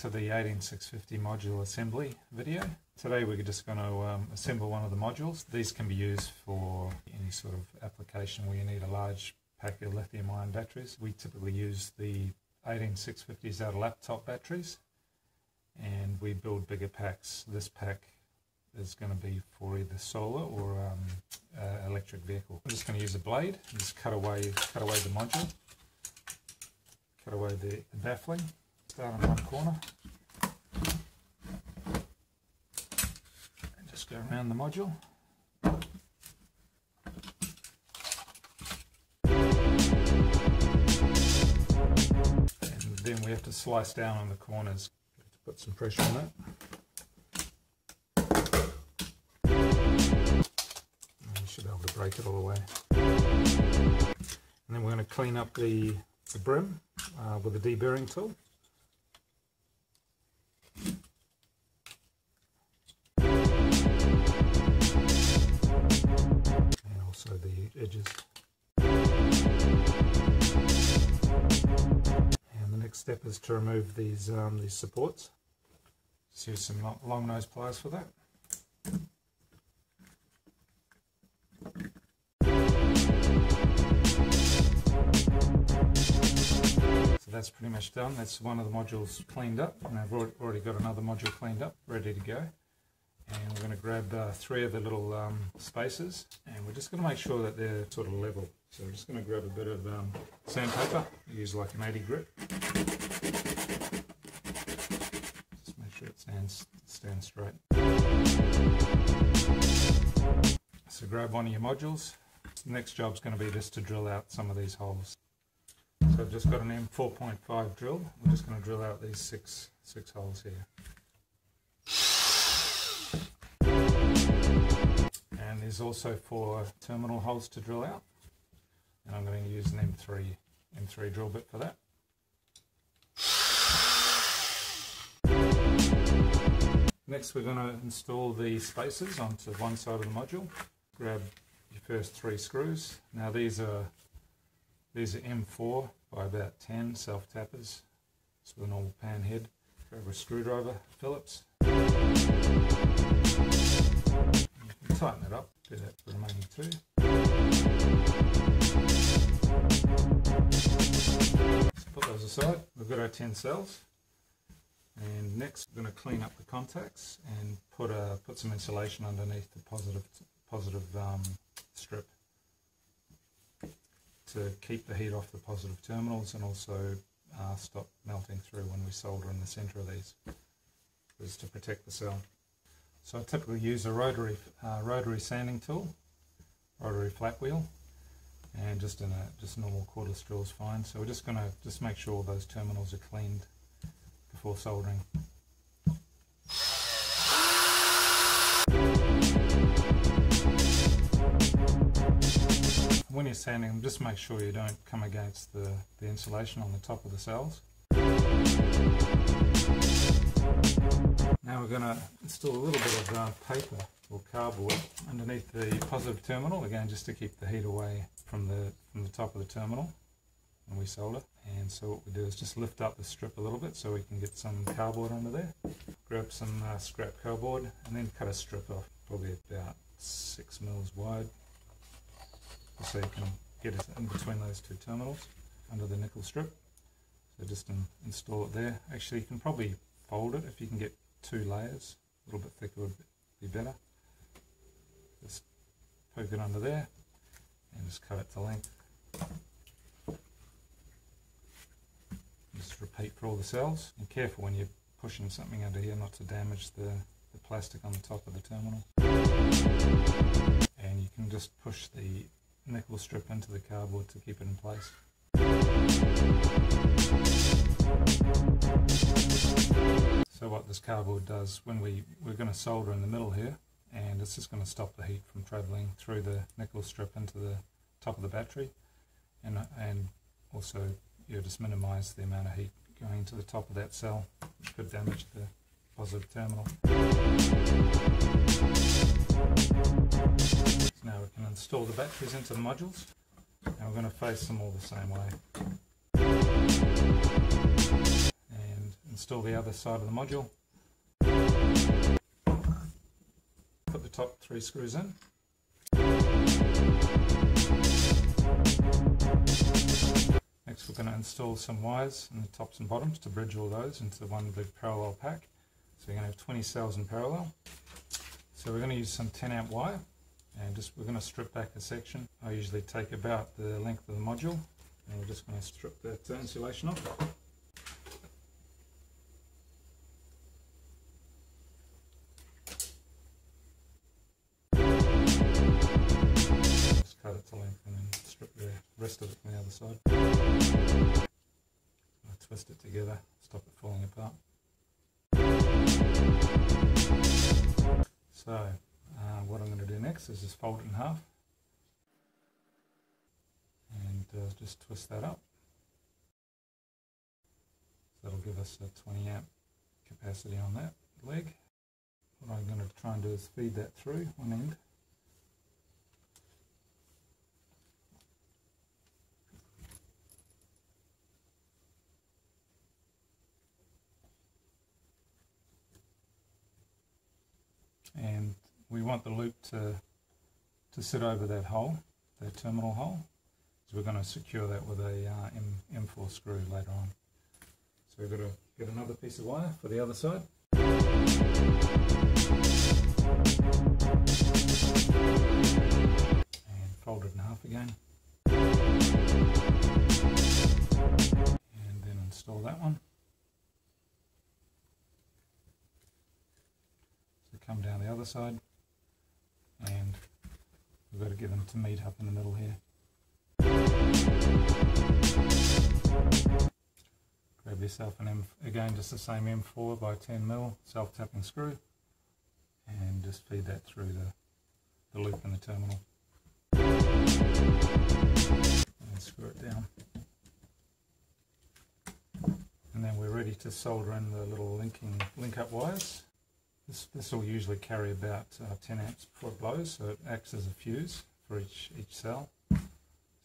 to the 18650 module assembly video. Today we're just going to um, assemble one of the modules. These can be used for any sort of application where you need a large pack of lithium ion batteries. We typically use the 18650s out of laptop batteries and we build bigger packs. This pack is going to be for either solar or um, uh, electric vehicle. I'm just going to use a blade and just cut away, cut away the module, cut away the, the baffling start on one corner. And just go around the module. And then we have to slice down on the corners. To put some pressure on it. You should be able to break it all the way. And then we're going to clean up the, the brim uh, with a deburring tool also the edges. And the next step is to remove these um, these supports. Just use some long nose pliers for that. So that's pretty much done. That's one of the modules cleaned up, and I've already got another module cleaned up, ready to go and we're going to grab uh, three of the little um, spaces and we're just going to make sure that they're sort of level. So we're just going to grab a bit of um, sandpaper, use like an 80 grit. Just make sure it stands, stands straight. So grab one of your modules. The next job is going to be just to drill out some of these holes. So I've just got an M4.5 drill. We're just going to drill out these six, six holes here. There's also four terminal holes to drill out and I'm going to use an M3 M3 drill bit for that. Next we're going to install the spacers onto one side of the module. Grab your first three screws. Now these are these are M4 by about 10 self tappers. It's with a normal pan head. Grab a screwdriver, Phillips tighten it up, do that for the remaining two. put those aside, we've got our 10 cells. And next we're going to clean up the contacts and put a put some insulation underneath the positive positive um, strip to keep the heat off the positive terminals and also uh, stop melting through when we solder in the center of these. Is to protect the cell. So I typically use a rotary uh, rotary sanding tool, rotary flat wheel, and just in a just normal cordless drill is fine. So we're just going to just make sure those terminals are cleaned before soldering. When you're sanding them, just make sure you don't come against the, the insulation on the top of the cells. Now we're going to install a little bit of uh, paper or cardboard underneath the positive terminal, again just to keep the heat away from the, from the top of the terminal when we solder. And so what we do is just lift up the strip a little bit so we can get some cardboard under there. Grab some uh, scrap cardboard and then cut a strip off, probably about six mils wide, so you can get it in between those two terminals under the nickel strip. So just in, install it there. Actually, you can probably fold it if you can get two layers. A little bit thicker would be better. Just poke it under there and just cut it to length. Just repeat for all the cells. And careful when you're pushing something under here not to damage the, the plastic on the top of the terminal. And you can just push the nickel strip into the cardboard to keep it in place. So what this cardboard does, when we, we're going to solder in the middle here, and it's just going to stop the heat from travelling through the nickel strip into the top of the battery, and, and also you just minimise the amount of heat going to the top of that cell, which could damage the positive terminal. So now we can install the batteries into the modules, and we're going to face them all the same way. And install the other side of the module. Put the top three screws in. Next we're going to install some wires in the tops and bottoms to bridge all those into the one big parallel pack. So we're going to have 20 cells in parallel. So we're going to use some 10 amp wire and just we're going to strip back a section. I usually take about the length of the module and we're just going to strip that insulation off. Just cut it to length and then strip the rest of it from the other side. I twist it together, stop it falling apart. So, what I'm going to do next is just fold it in half and uh, just twist that up. So that'll give us a 20 amp capacity on that leg. What I'm going to try and do is feed that through one end. And we want the loop to, to sit over that hole, that terminal hole. So we're going to secure that with a uh, M, M4 screw later on. So we've got to get another piece of wire for the other side. And fold it in half again. And then install that one. So come down the other side and we've got to get them to meet up in the middle here. Grab yourself an M, again just the same M4 by 10 mil self-tapping screw and just feed that through the, the loop in the terminal and screw it down. And then we're ready to solder in the little linking link up wires. This, this will usually carry about uh, 10 amps before it blows, so it acts as a fuse for each, each cell.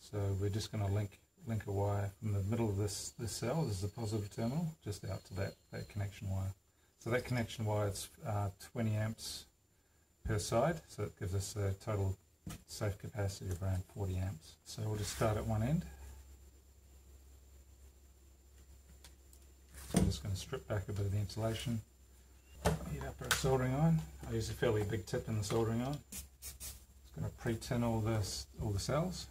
So we're just going to link link a wire from the middle of this, this cell, this is the positive terminal, just out to that, that connection wire. So that connection wire is uh, 20 amps per side, so it gives us a total safe capacity of around 40 amps. So we'll just start at one end. I'm just going to strip back a bit of the insulation heat up our soldering iron. I use a fairly big tip in the soldering iron. It's going to pre-tin all this, all the cells.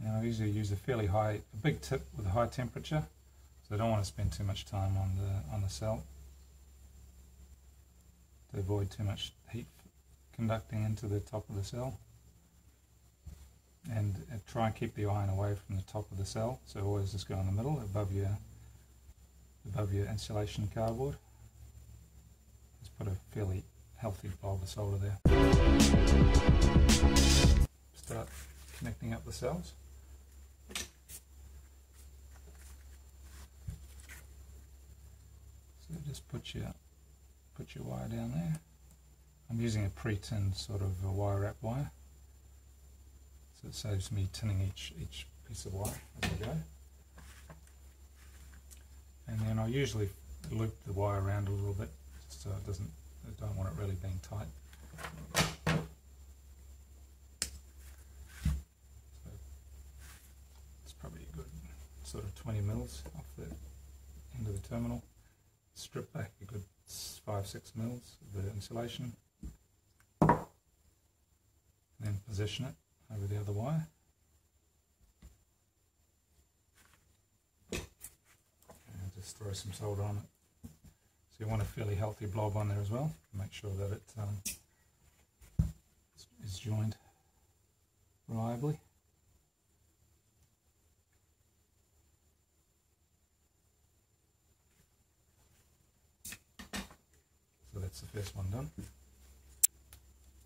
Now I usually use a fairly high, a big tip with a high temperature, so I don't want to spend too much time on the on the cell to avoid too much heat conducting into the top of the cell. And, and try and keep the iron away from the top of the cell, so always just go in the middle above your above your insulation cardboard. Just put a fairly healthy bulb of solder there. Start connecting up the cells. So just put your put your wire down there. I'm using a pre-tinned sort of a wire wrap wire. So it saves me tinning each each piece of wire as I go and then I usually loop the wire around a little bit so it doesn't I don't want it really being tight. So it's probably a good sort of 20 mils off the end of the terminal. Strip back a good 5-6 mils of the insulation. And then position it over the other wire just throw some solder on it. So you want a fairly healthy blob on there as well. Make sure that it um, is joined reliably. So that's the first one done.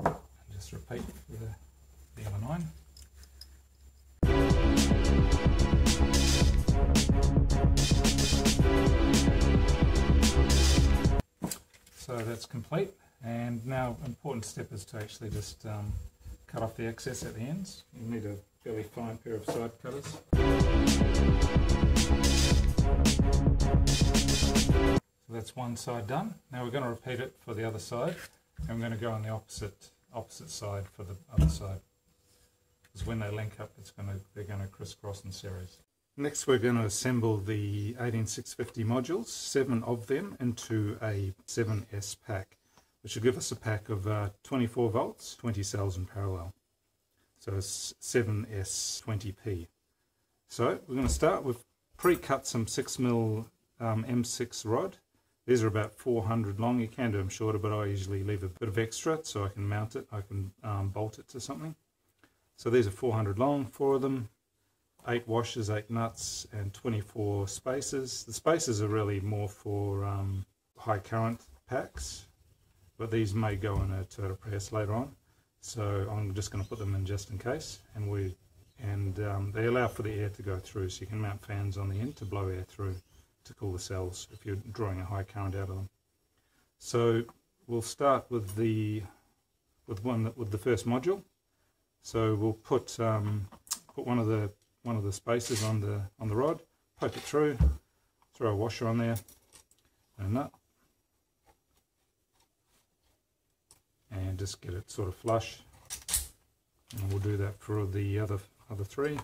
And just repeat for the, the other nine. So that's complete and now important step is to actually just um, cut off the excess at the ends. You need a fairly fine pair of side cutters. So that's one side done. Now we're going to repeat it for the other side and we're going to go on the opposite opposite side for the other side. Because when they link up it's going to they're going to crisscross in series. Next we're going to assemble the 18650 modules, seven of them, into a 7S pack, which will give us a pack of uh, 24 volts, 20 cells in parallel. So it's 7S20P. So we're going to start with pre-cut some 6mm um, M6 rod. These are about 400 long. You can do them shorter, but I usually leave a bit of extra so I can mount it. I can um, bolt it to something. So these are 400 long, four of them, eight washers, eight nuts, and 24 spacers. The spacers are really more for um, high current packs, but these may go in a Toyota Prius later on. So I'm just going to put them in just in case, and we and um, they allow for the air to go through, so you can mount fans on the end to blow air through to cool the cells if you're drawing a high current out of them. So we'll start with the with one with the first module. So we'll put um, put one of the one of the spacers on the on the rod, poke it through, throw a washer on there, and a nut, and just get it sort of flush. And we'll do that for the other other three.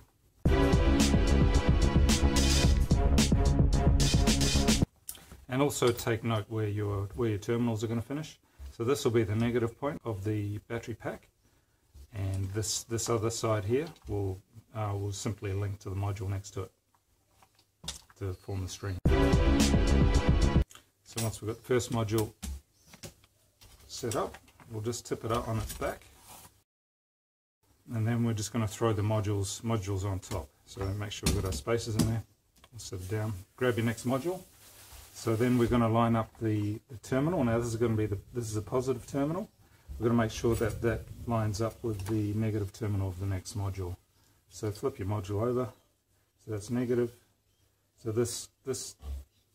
And also take note where your where your terminals are going to finish. So this will be the negative point of the battery pack, and this this other side here will uh, will simply link to the module next to it to form the string. So once we've got the first module set up, we'll just tip it up on its back and then we're just going to throw the modules modules on top. So make sure we've got our spacers in there. We'll set it down. Grab your next module. So then we're going to line up the, the terminal. Now this is going to be the this is a positive terminal. We're going to make sure that that lines up with the negative terminal of the next module. So flip your module over. So that's negative. So this this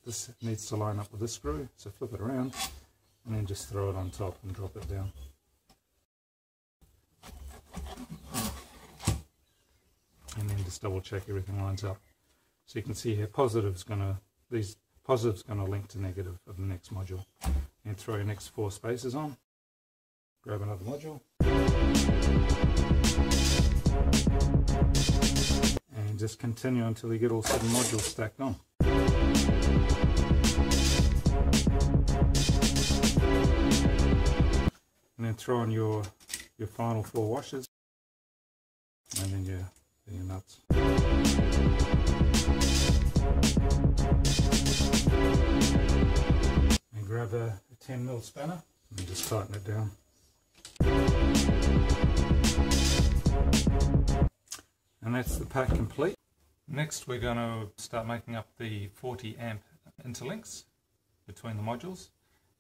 this needs to line up with this screw. So flip it around and then just throw it on top and drop it down. And then just double check everything lines up. So you can see here positive is gonna these positive's gonna link to negative of the next module. And throw your next four spaces on. Grab another module. And just continue until you get all seven modules stacked on. And then throw on your, your final four washers. And then your, then your nuts. And grab a, a 10 mil spanner and just tighten it down. And that's the pack complete. Next we're going to start making up the 40 amp interlinks between the modules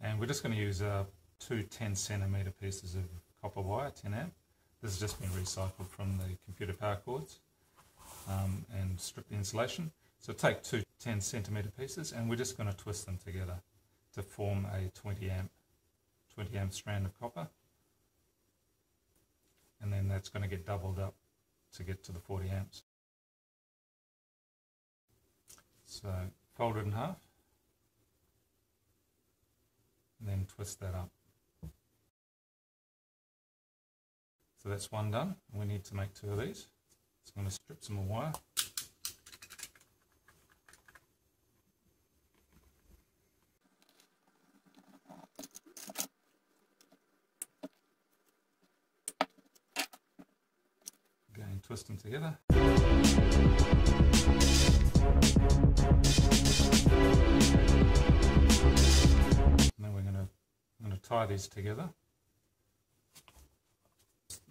and we're just going to use uh, two 10 centimeter pieces of copper wire, 10 amp. This has just been recycled from the computer power cords um, and strip the insulation. So take two 10 centimeter pieces and we're just going to twist them together to form a 20 amp 20 amp strand of copper and then that's going to get doubled up to get to the 40 amps. So fold it in half and then twist that up. So that's one done. We need to make two of these. So I'm going to strip some more wire. Again, twist them together. Now we're going to, going to tie these together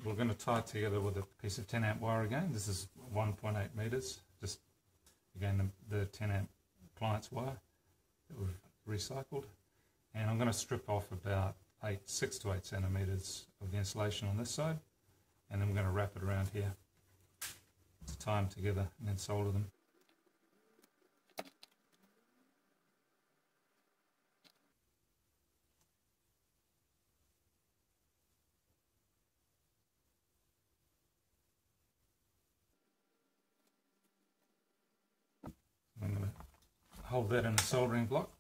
we're going to tie it together with a piece of 10 amp wire again. This is 1.8 meters. Just again the, the 10 amp appliance wire that we've recycled. And I'm going to strip off about eight, six to eight centimeters of the insulation on this side. And then we're going to wrap it around here to tie them together and then solder them. I'm going to hold that in a soldering block.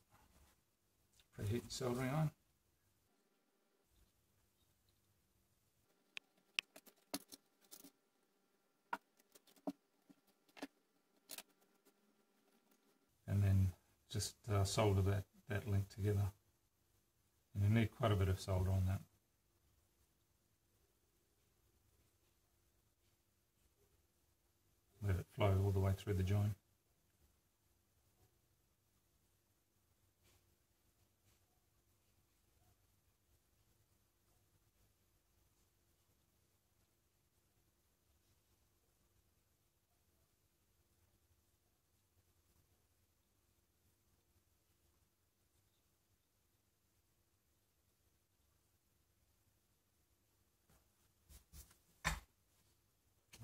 Preheat the soldering iron. And then just uh, solder that, that link together. And you need quite a bit of solder on that. Let it flow all the way through the join.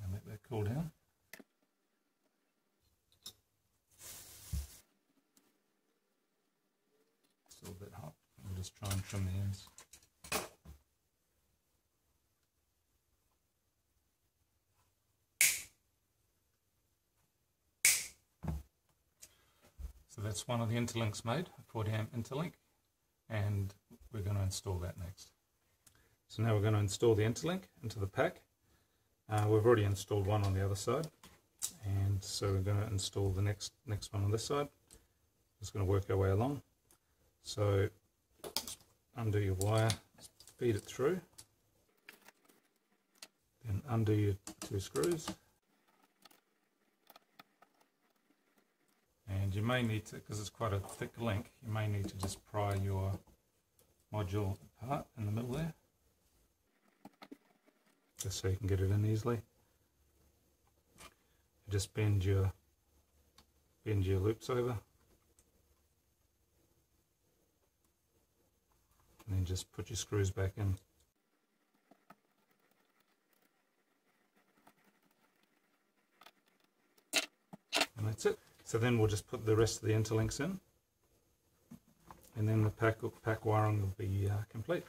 and let that cool down. Still a bit hot. I'll just try and trim the ends. So that's one of the interlinks made, a 40 amp interlink, and we're going to install that next. So now we're going to install the interlink into the pack. Uh, we've already installed one on the other side, and so we're going to install the next next one on this side. Just going to work our way along. So undo your wire, feed it through, then undo your two screws. And you may need to, because it's quite a thick link, you may need to just pry your module apart in the middle there just so you can get it in easily. Just bend your bend your loops over and then just put your screws back in. And that's it. So then we'll just put the rest of the interlinks in and then the pack, pack wiring will be uh, complete.